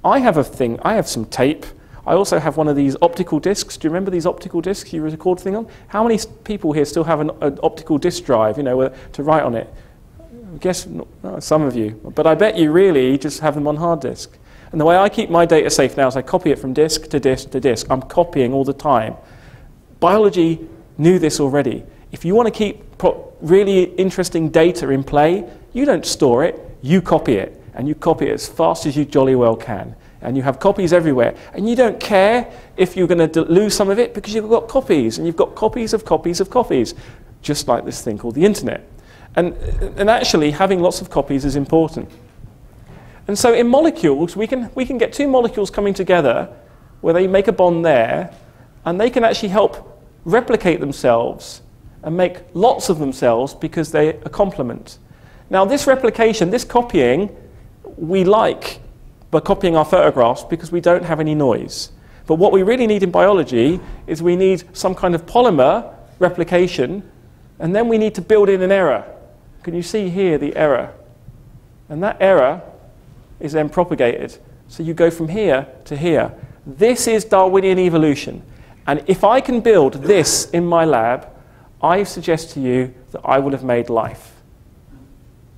Speaker 1: I have a thing, I have some tape. I also have one of these optical discs. Do you remember these optical discs you record thing on? How many people here still have an, an optical disc drive, you know, to write on it? I guess not, some of you, but I bet you really just have them on hard disk. And the way I keep my data safe now is I copy it from disk to disk to disk. I'm copying all the time. Biology knew this already. If you want to keep really interesting data in play, you don't store it, you copy it. And you copy it as fast as you jolly well can. And you have copies everywhere. And you don't care if you're going to lose some of it because you've got copies. And you've got copies of copies of copies. Just like this thing called the internet. And, and actually, having lots of copies is important. And so in molecules, we can, we can get two molecules coming together where they make a bond there, and they can actually help replicate themselves and make lots of themselves because they are complement. Now, this replication, this copying, we like by copying our photographs because we don't have any noise. But what we really need in biology is we need some kind of polymer replication, and then we need to build in an error. Can you see here the error? And that error is then propagated. So you go from here to here. This is Darwinian evolution. And if I can build this in my lab, I suggest to you that I will have made life.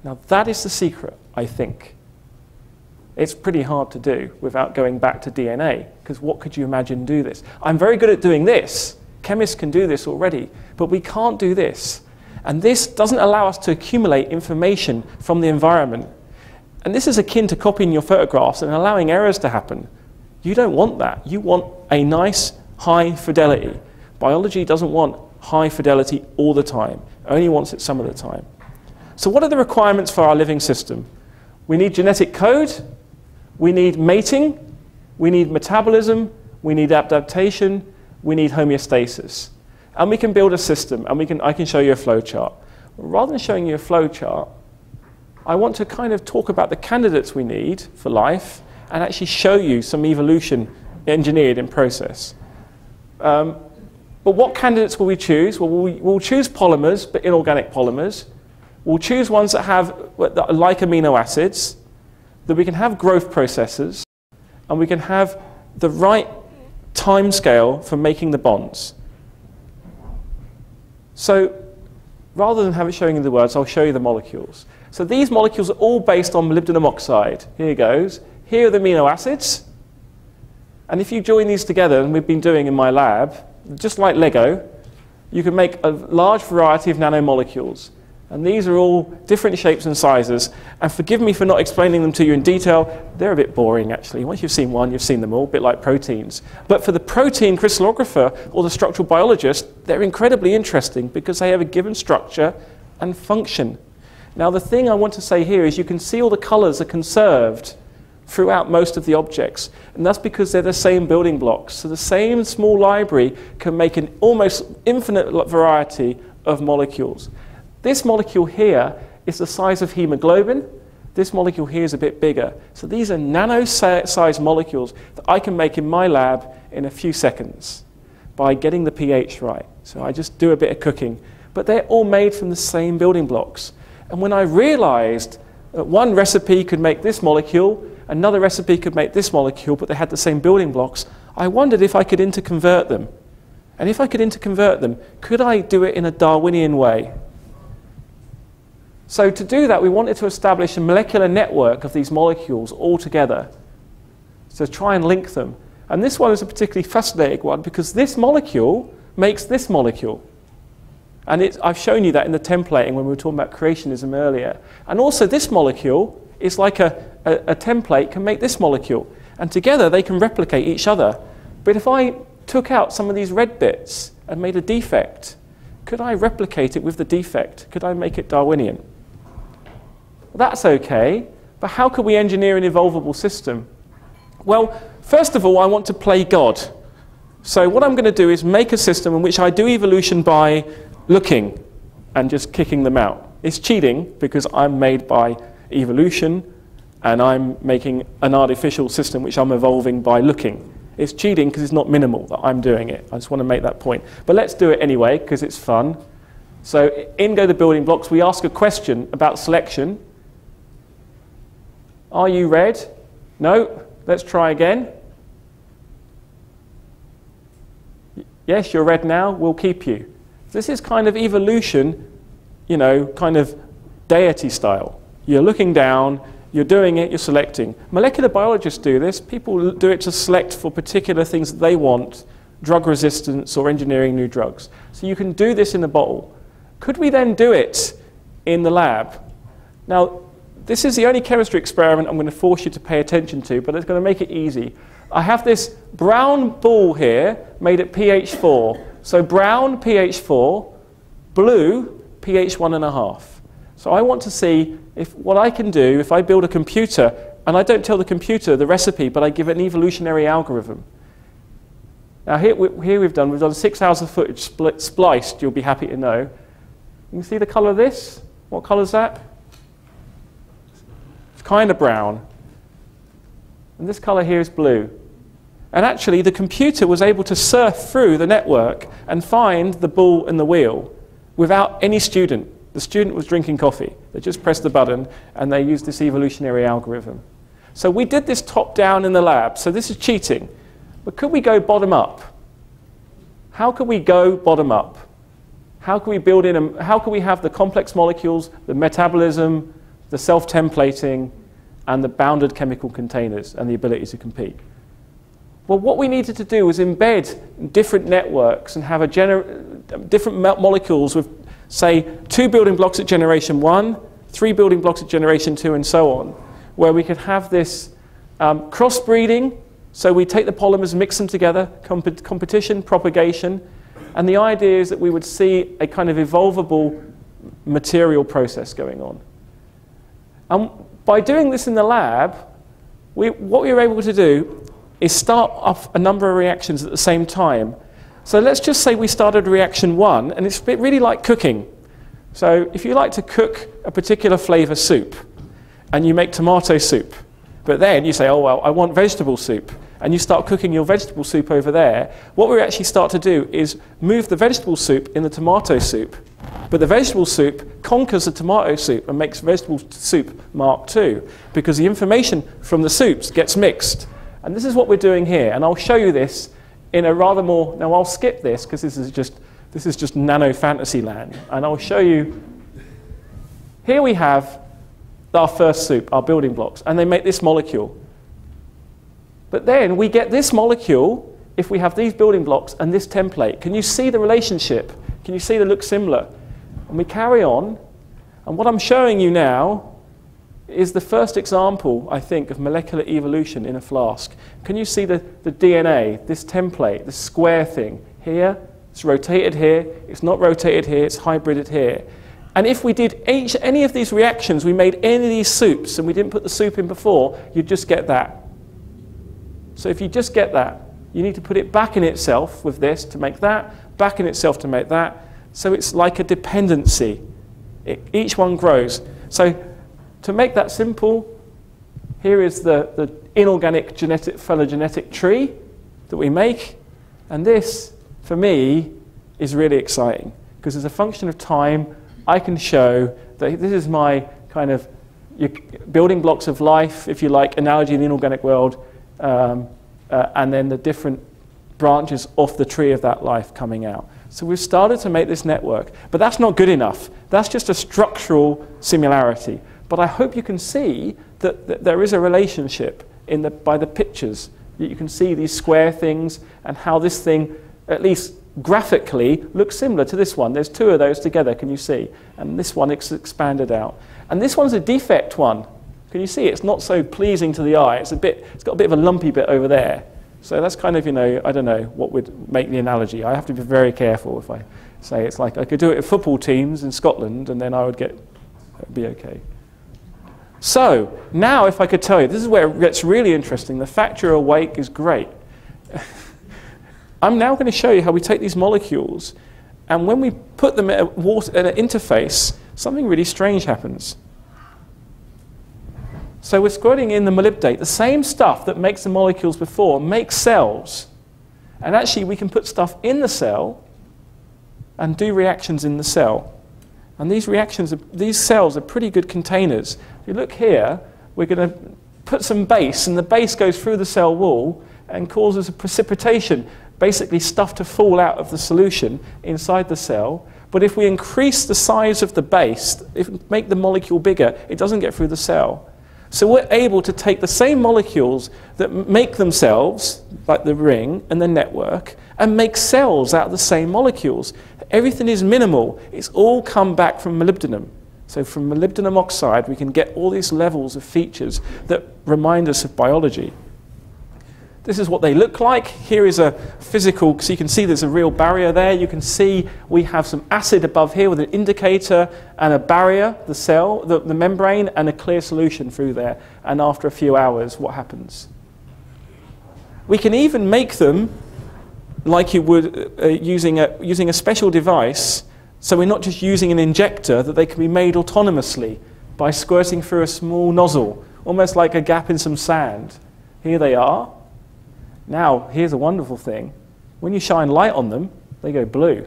Speaker 1: Now, that is the secret, I think. It's pretty hard to do without going back to DNA, because what could you imagine do this? I'm very good at doing this. Chemists can do this already, but we can't do this. And this doesn't allow us to accumulate information from the environment and this is akin to copying your photographs and allowing errors to happen. You don't want that. You want a nice high fidelity. Biology doesn't want high fidelity all the time, it only wants it some of the time. So, what are the requirements for our living system? We need genetic code, we need mating, we need metabolism, we need adaptation, we need homeostasis. And we can build a system, and we can, I can show you a flowchart. rather than showing you a flow chart, I want to kind of talk about the candidates we need for life and actually show you some evolution engineered in process. Um, but what candidates will we choose? Well, we'll choose polymers, but inorganic polymers. We'll choose ones that have that like amino acids, that we can have growth processes, and we can have the right time scale for making the bonds. So rather than have it showing you the words, I'll show you the molecules. So these molecules are all based on molybdenum oxide. Here it goes. Here are the amino acids. And if you join these together, and we've been doing in my lab, just like Lego, you can make a large variety of nanomolecules. And these are all different shapes and sizes. And forgive me for not explaining them to you in detail. They're a bit boring, actually. Once you've seen one, you've seen them all, a bit like proteins. But for the protein crystallographer or the structural biologist, they're incredibly interesting because they have a given structure and function. Now, the thing I want to say here is you can see all the colors are conserved throughout most of the objects. And that's because they're the same building blocks. So the same small library can make an almost infinite variety of molecules. This molecule here is the size of hemoglobin. This molecule here is a bit bigger. So these are nano-sized molecules that I can make in my lab in a few seconds by getting the pH right. So I just do a bit of cooking. But they're all made from the same building blocks. And when I realized that one recipe could make this molecule, another recipe could make this molecule, but they had the same building blocks, I wondered if I could interconvert them. And if I could interconvert them, could I do it in a Darwinian way? So to do that, we wanted to establish a molecular network of these molecules all together. to try and link them. And this one is a particularly fascinating one because this molecule makes this molecule. And I've shown you that in the templating when we were talking about creationism earlier. And also this molecule is like a, a, a template can make this molecule. And together they can replicate each other. But if I took out some of these red bits and made a defect, could I replicate it with the defect? Could I make it Darwinian? That's okay, but how could we engineer an evolvable system? Well, first of all, I want to play God. So what I'm going to do is make a system in which I do evolution by looking and just kicking them out. It's cheating because I'm made by evolution and I'm making an artificial system which I'm evolving by looking. It's cheating because it's not minimal that I'm doing it. I just want to make that point. But let's do it anyway because it's fun. So in go the building blocks, we ask a question about selection are you red? No. Let's try again. Yes, you're red now. We'll keep you. This is kind of evolution, you know, kind of deity style. You're looking down, you're doing it, you're selecting. Molecular biologists do this. People do it to select for particular things that they want, drug resistance or engineering new drugs. So you can do this in a bottle. Could we then do it in the lab? Now, this is the only chemistry experiment I'm going to force you to pay attention to, but it's going to make it easy. I have this brown ball here made at pH 4. So brown pH 4, blue pH 1.5. So I want to see if what I can do if I build a computer and I don't tell the computer the recipe, but I give it an evolutionary algorithm. Now here, we, here we've done, we've done six hours of footage split, spliced, you'll be happy to know. You can see the color of this? What color is that? Kind of brown. And this color here is blue. And actually, the computer was able to surf through the network and find the ball and the wheel without any student. The student was drinking coffee. They just pressed the button and they used this evolutionary algorithm. So we did this top down in the lab. So this is cheating. But could we go bottom up? How could we go bottom up? How can we build in, a, how can we have the complex molecules, the metabolism, the self-templating, and the bounded chemical containers and the ability to compete. Well, what we needed to do was embed different networks and have a different molecules with, say, two building blocks at generation one, three building blocks at generation two, and so on, where we could have this um, crossbreeding. So we take the polymers, mix them together, comp competition, propagation, and the idea is that we would see a kind of evolvable material process going on. And by doing this in the lab, we, what we were able to do is start off a number of reactions at the same time. So let's just say we started reaction one, and it's really like cooking. So if you like to cook a particular flavor soup and you make tomato soup, but then you say, oh, well, I want vegetable soup, and you start cooking your vegetable soup over there, what we actually start to do is move the vegetable soup in the tomato soup, but the vegetable soup conquers the tomato soup and makes vegetable soup Mark II, because the information from the soups gets mixed. And this is what we're doing here, and I'll show you this in a rather more, now I'll skip this because this is just, this is just nano fantasy land, and I'll show you, here we have our first soup, our building blocks, and they make this molecule. But then we get this molecule if we have these building blocks and this template. Can you see the relationship? Can you see they look similar? And we carry on, and what I'm showing you now is the first example, I think, of molecular evolution in a flask. Can you see the, the DNA, this template, this square thing here? It's rotated here, it's not rotated here, it's hybrided here. And if we did each, any of these reactions, we made any of these soups and we didn't put the soup in before, you'd just get that. So if you just get that, you need to put it back in itself with this to make that, back in itself to make that. So it's like a dependency. It, each one grows. So to make that simple, here is the, the inorganic genetic phylogenetic tree that we make. And this, for me, is really exciting because as a function of time, I can show that this is my kind of building blocks of life, if you like, analogy in the inorganic world, um, uh, and then the different branches off the tree of that life coming out. So we've started to make this network, but that's not good enough. That's just a structural similarity. But I hope you can see that, that there is a relationship in the, by the pictures. You can see these square things and how this thing, at least graphically, looks similar to this one. There's two of those together, can you see? And this one is expanded out. And this one's a defect one. Can you see? It's not so pleasing to the eye. It's, a bit, it's got a bit of a lumpy bit over there. So that's kind of, you know, I don't know what would make the analogy. I have to be very careful if I say it's like I could do it with football teams in Scotland and then I would get, be okay. So, now if I could tell you, this is where it gets really interesting. The fact you're awake is great. <laughs> I'm now going to show you how we take these molecules, and when we put them at, water, at an interface, something really strange happens. So we're squirting in the molybdate, the same stuff that makes the molecules before makes cells. And actually, we can put stuff in the cell and do reactions in the cell. And these reactions, are, these cells are pretty good containers. If you look here, we're going to put some base, and the base goes through the cell wall and causes a precipitation, basically stuff to fall out of the solution inside the cell. But if we increase the size of the base, if make the molecule bigger, it doesn't get through the cell. So we're able to take the same molecules that make themselves, like the ring and the network, and make cells out of the same molecules. Everything is minimal. It's all come back from molybdenum. So from molybdenum oxide, we can get all these levels of features that remind us of biology. This is what they look like. Here is a physical, so you can see there's a real barrier there. You can see we have some acid above here with an indicator and a barrier, the cell, the, the membrane, and a clear solution through there. And after a few hours, what happens? We can even make them like you would uh, using, a, using a special device. So we're not just using an injector, that they can be made autonomously by squirting through a small nozzle, almost like a gap in some sand. Here they are. Now, here's a wonderful thing. When you shine light on them, they go blue.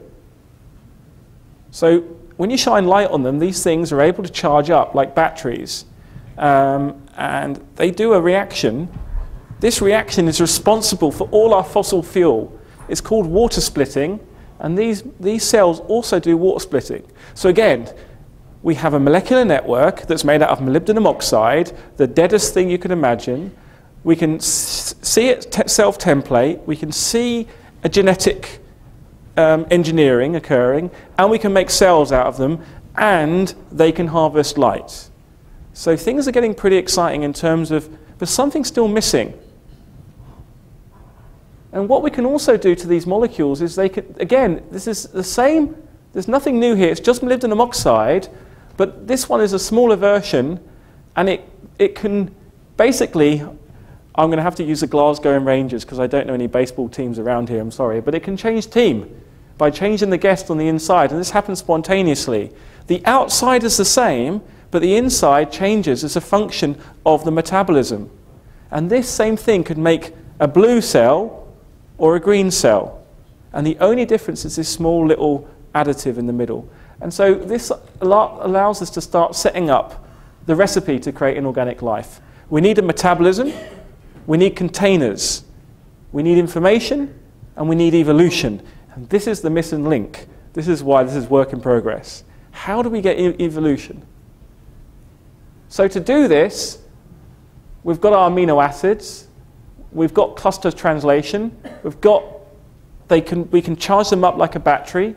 Speaker 1: So when you shine light on them, these things are able to charge up like batteries. Um, and they do a reaction. This reaction is responsible for all our fossil fuel. It's called water splitting, and these, these cells also do water splitting. So again, we have a molecular network that's made out of molybdenum oxide, the deadest thing you can imagine. We can see it self-template, we can see a genetic um, engineering occurring, and we can make cells out of them, and they can harvest light. So things are getting pretty exciting in terms of, but something's still missing. And what we can also do to these molecules is they can, again, this is the same, there's nothing new here, it's just molybdenum oxide, but this one is a smaller version, and it, it can basically, I'm going to have to use the Glasgow and Rangers because I don't know any baseball teams around here, I'm sorry, but it can change team. by changing the guest on the inside, and this happens spontaneously. The outside is the same, but the inside changes as a function of the metabolism. And this same thing could make a blue cell or a green cell. And the only difference is this small little additive in the middle. And so this allows us to start setting up the recipe to create inorganic life. We need a metabolism, we need containers, we need information, and we need evolution. And this is the missing link. This is why this is work in progress. How do we get e evolution? So to do this, we've got our amino acids, we've got cluster translation, we've got they can, we can charge them up like a battery,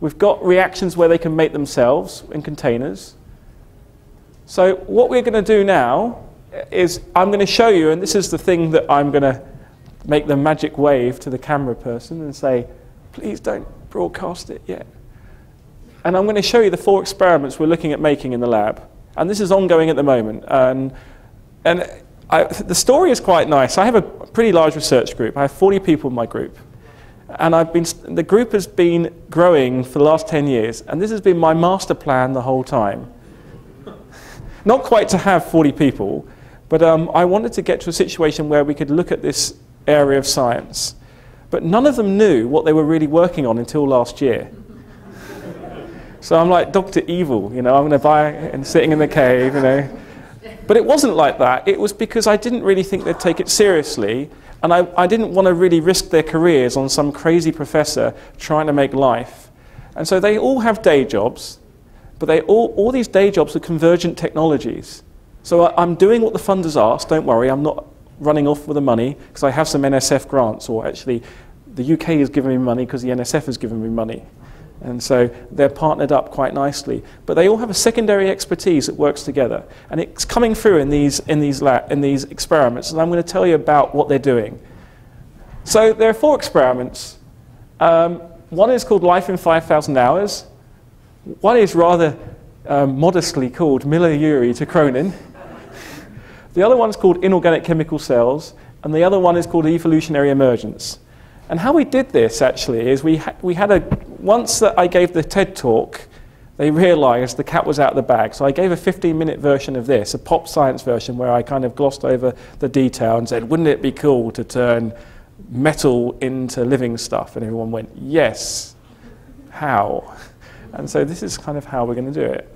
Speaker 1: we've got reactions where they can make themselves in containers. So what we're going to do now is I'm going to show you, and this is the thing that I'm going to make the magic wave to the camera person and say, please don't broadcast it yet. And I'm going to show you the four experiments we're looking at making in the lab. And this is ongoing at the moment. And, and I, the story is quite nice. I have a pretty large research group. I have 40 people in my group. And I've been, the group has been growing for the last 10 years. And this has been my master plan the whole time. <laughs> Not quite to have 40 people, but um, I wanted to get to a situation where we could look at this area of science. But none of them knew what they were really working on until last year. <laughs> So I'm like Dr. Evil, you know, I'm going to buy and sitting in the cave, you know. But it wasn't like that. It was because I didn't really think they'd take it seriously, and I, I didn't want to really risk their careers on some crazy professor trying to make life. And so they all have day jobs, but they all, all these day jobs are convergent technologies. So I, I'm doing what the funders asked, don't worry, I'm not running off with the money because I have some NSF grants, or actually the UK is giving me money because the NSF has given me money. And so they're partnered up quite nicely. But they all have a secondary expertise that works together. And it's coming through in these, in these, in these experiments. And I'm going to tell you about what they're doing. So there are four experiments. Um, one is called Life in 5,000 Hours. One is rather um, modestly called Miller-Urey to Cronin. The other one's called Inorganic Chemical Cells. And the other one is called Evolutionary Emergence. And how we did this actually is we, ha we had a, once that I gave the TED talk, they realized the cat was out of the bag. So I gave a 15 minute version of this, a pop science version, where I kind of glossed over the detail and said, wouldn't it be cool to turn metal into living stuff? And everyone went, yes. How? And so this is kind of how we're going to do it.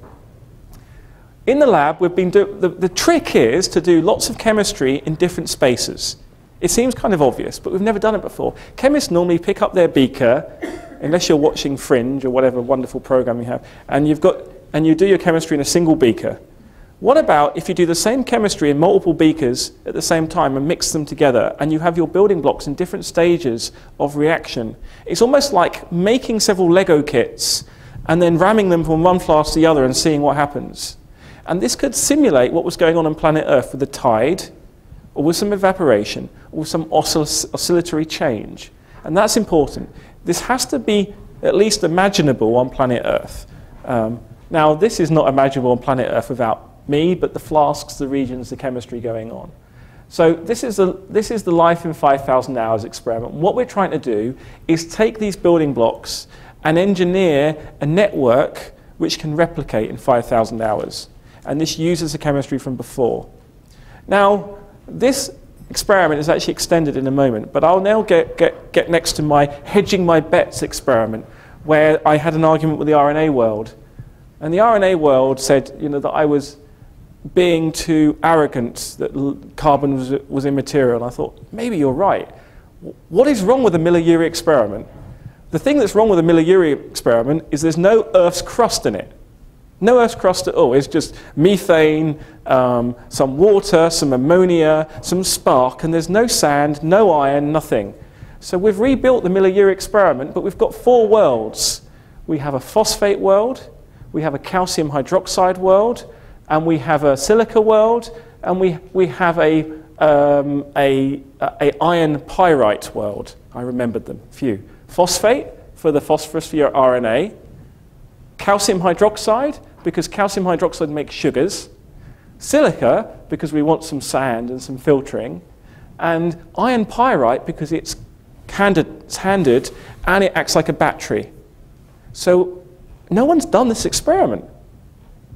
Speaker 1: In the lab, we've been do- the, the trick is to do lots of chemistry in different spaces. It seems kind of obvious, but we've never done it before. Chemists normally pick up their beaker, unless you're watching Fringe or whatever wonderful program you have, and you've got and you do your chemistry in a single beaker. What about if you do the same chemistry in multiple beakers at the same time and mix them together and you have your building blocks in different stages of reaction? It's almost like making several Lego kits and then ramming them from one flask to the other and seeing what happens. And this could simulate what was going on on planet Earth with the tide or with some evaporation, or some oscillatory change. And that's important. This has to be at least imaginable on planet Earth. Um, now, this is not imaginable on planet Earth without me, but the flasks, the regions, the chemistry going on. So this is, the, this is the life in 5,000 hours experiment. What we're trying to do is take these building blocks and engineer a network which can replicate in 5,000 hours. And this uses the chemistry from before. Now, this experiment is actually extended in a moment, but I'll now get, get, get next to my hedging my bets experiment, where I had an argument with the RNA world. And the RNA world said you know, that I was being too arrogant, that carbon was, was immaterial. And I thought, maybe you're right. What is wrong with the Miller-Urey experiment? The thing that's wrong with the Miller-Urey experiment is there's no Earth's crust in it. No Earth's crust at all. It's just methane, um, some water, some ammonia, some spark, and there's no sand, no iron, nothing. So we've rebuilt the Miller-Urey experiment, but we've got four worlds. We have a phosphate world, we have a calcium hydroxide world, and we have a silica world, and we, we have a, um, a, a iron pyrite world. I remembered them, few. Phosphate for the phosphorus for your RNA, calcium hydroxide, because calcium hydroxide makes sugars, silica, because we want some sand and some filtering, and iron pyrite, because it's handed, handed and it acts like a battery. So no one's done this experiment.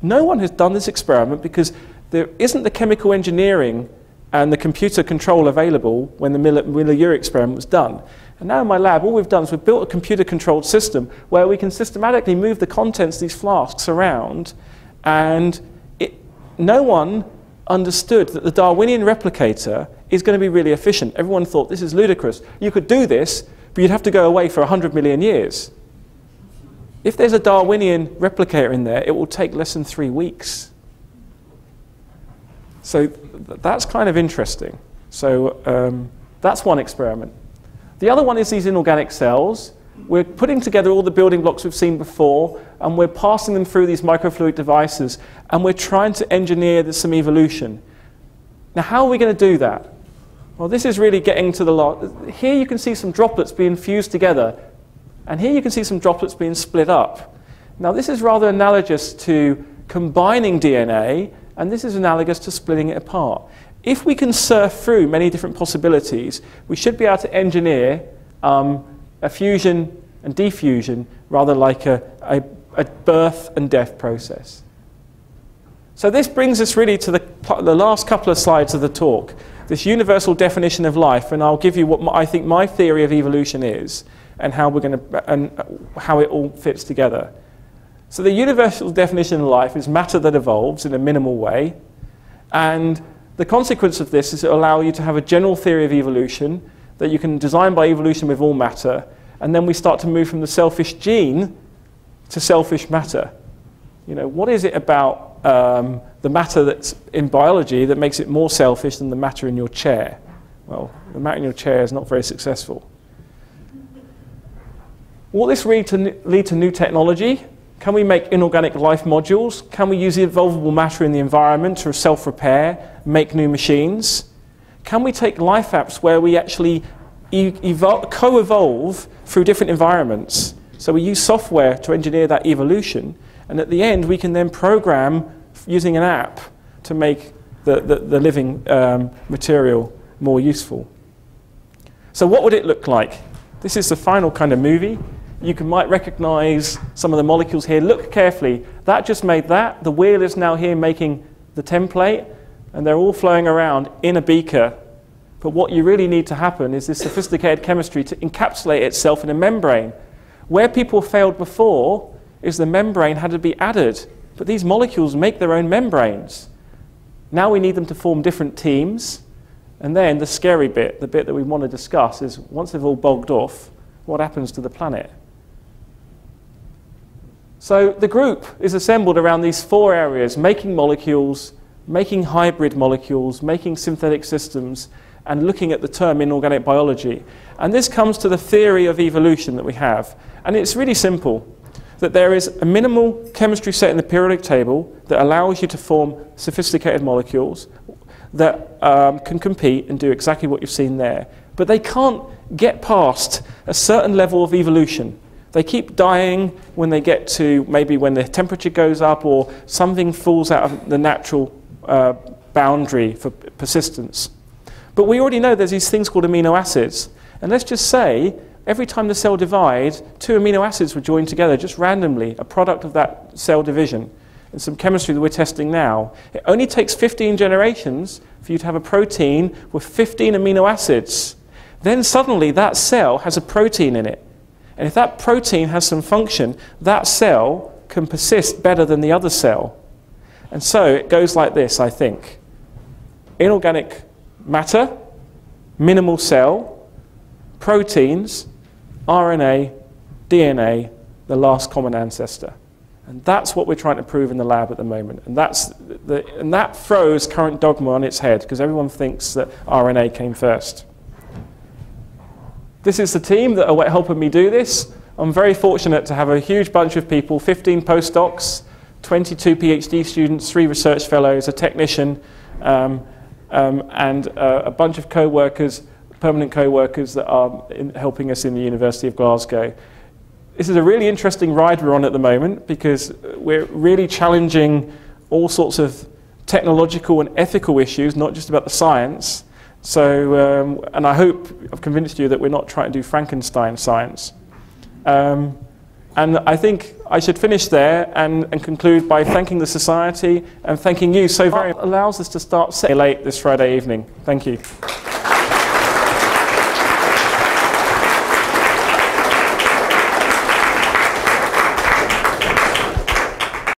Speaker 1: No one has done this experiment because there isn't the chemical engineering and the computer control available when the Miller-Urey experiment was done. And now in my lab, all we've done is we've built a computer-controlled system where we can systematically move the contents of these flasks around, and it, no one understood that the Darwinian replicator is going to be really efficient. Everyone thought this is ludicrous. You could do this, but you'd have to go away for 100 million years. If there's a Darwinian replicator in there, it will take less than three weeks. So th that's kind of interesting. So um, that's one experiment. The other one is these inorganic cells. We're putting together all the building blocks we've seen before, and we're passing them through these microfluidic devices, and we're trying to engineer some evolution. Now, how are we going to do that? Well, this is really getting to the lot. Here you can see some droplets being fused together, and here you can see some droplets being split up. Now, this is rather analogous to combining DNA, and this is analogous to splitting it apart. If we can surf through many different possibilities, we should be able to engineer um, a fusion and diffusion rather like a, a, a, birth and death process. So this brings us really to the, the last couple of slides of the talk, this universal definition of life, and I'll give you what my, I think my theory of evolution is and how, we're to, and how it all fits together. So the universal definition of life is matter that evolves in a minimal way, and the consequence of this is it allow you to have a general theory of evolution that you can design by evolution with all matter, and then we start to move from the selfish gene to selfish matter. You know, what is it about um, the matter that's in biology that makes it more selfish than the matter in your chair? Well, the matter in your chair is not very successful. Will this lead to, lead to new technology? Can we make inorganic life modules? Can we use the evolvable matter in the environment to self-repair, make new machines? Can we take life apps where we actually co-evolve through different environments? So we use software to engineer that evolution, and at the end we can then program using an app to make the, the, the living um, material more useful. So what would it look like? This is the final kind of movie you can, might recognize some of the molecules here. Look carefully. That just made that. The wheel is now here making the template, and they're all flowing around in a beaker. But what you really need to happen is this sophisticated chemistry to encapsulate itself in a membrane. Where people failed before is the membrane had to be added. But these molecules make their own membranes. Now we need them to form different teams. And then the scary bit, the bit that we want to discuss, is once they've all bogged off, what happens to the planet? So the group is assembled around these four areas, making molecules, making hybrid molecules, making synthetic systems, and looking at the term inorganic biology. And this comes to the theory of evolution that we have. And it's really simple, that there is a minimal chemistry set in the periodic table that allows you to form sophisticated molecules that um, can compete and do exactly what you've seen there. But they can't get past a certain level of evolution. They keep dying when they get to maybe when the temperature goes up or something falls out of the natural uh, boundary for persistence. But we already know there's these things called amino acids. And let's just say every time the cell divides, two amino acids were joined together just randomly, a product of that cell division. And some chemistry that we're testing now. It only takes 15 generations for you to have a protein with 15 amino acids. Then suddenly that cell has a protein in it. And if that protein has some function, that cell can persist better than the other cell. And so it goes like this, I think. Inorganic matter, minimal cell, proteins, RNA, DNA, the last common ancestor. And that's what we're trying to prove in the lab at the moment. And, that's the, and that throws current dogma on its head because everyone thinks that RNA came first. This is the team that are helping me do this. I'm very fortunate to have a huge bunch of people 15 postdocs, 22 PhD students, three research fellows, a technician, um, um, and uh, a bunch of co workers, permanent co workers that are helping us in the University of Glasgow. This is a really interesting ride we're on at the moment because we're really challenging all sorts of technological and ethical issues, not just about the science So, um, and I hope I've convinced you that we're not trying to do Frankenstein science. Um, and I think I should finish there and, and conclude by thanking the Society and thanking you so very much. allows us to start late this Friday evening. Thank you.